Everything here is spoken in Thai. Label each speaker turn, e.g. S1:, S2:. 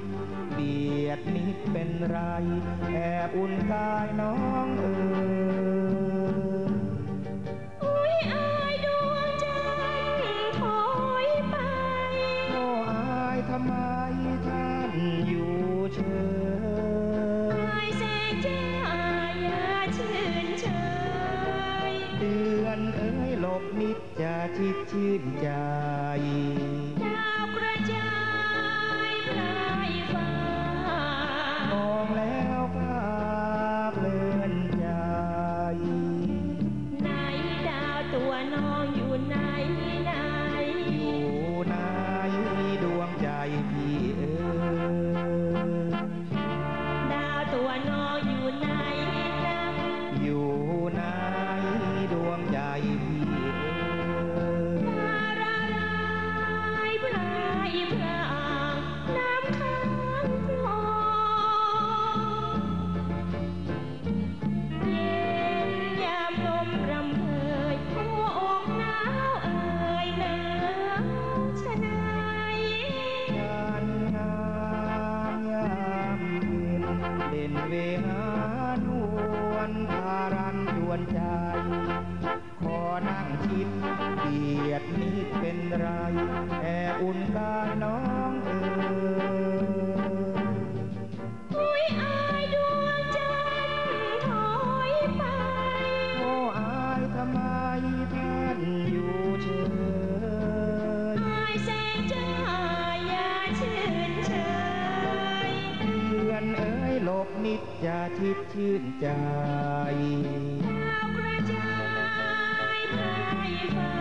S1: ดเบียดนิดเป็นไรแอบอุ่นกายน้องเอ๋ย
S2: อุ้ยอายดวงจันทร์ถอยไป
S1: โอ้อายทำไมท่านอยู่เฉย
S2: อายแสงจ้าอย่าชื่นเชย
S1: เดือนเอ้ยหลบนิดจะชิดชื่นใจ
S2: พี่
S1: เน
S2: วลพารันยวน
S1: ใจ ขอนั่งชิดเบียดนิดเป็นไรแออุ่นกายน้อง ยา
S2: ทิพย์
S1: ชื่นใจ
S2: ดาวกระจาย
S1: ไพรฟ้า